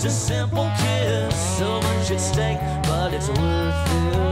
just a simple kiss. So much at stake, but it's worth it.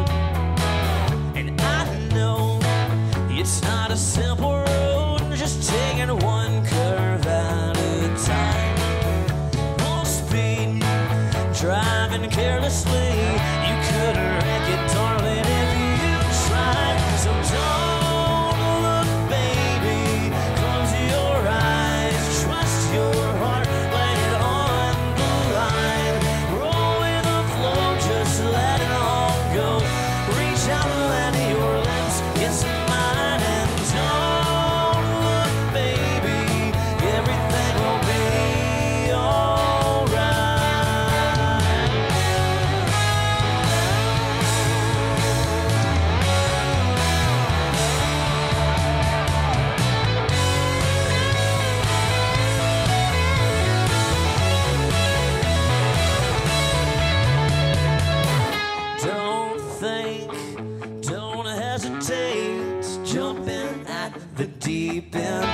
sleeping.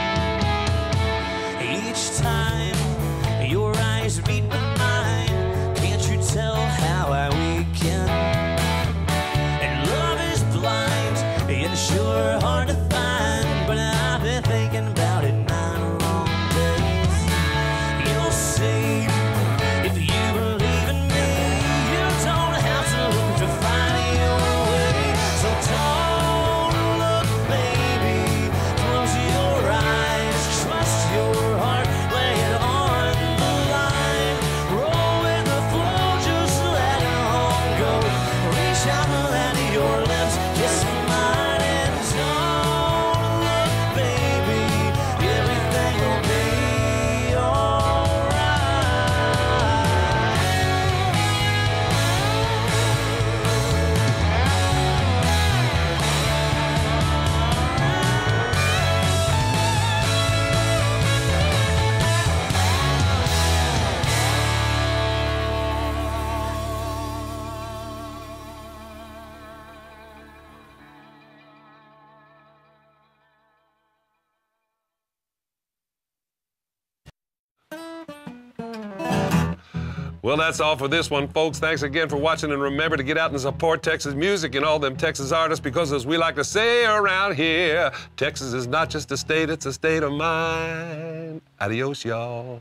Well, that's all for this one, folks. Thanks again for watching, and remember to get out and support Texas music and all them Texas artists because, as we like to say around here, Texas is not just a state, it's a state of mind. Adios, y'all.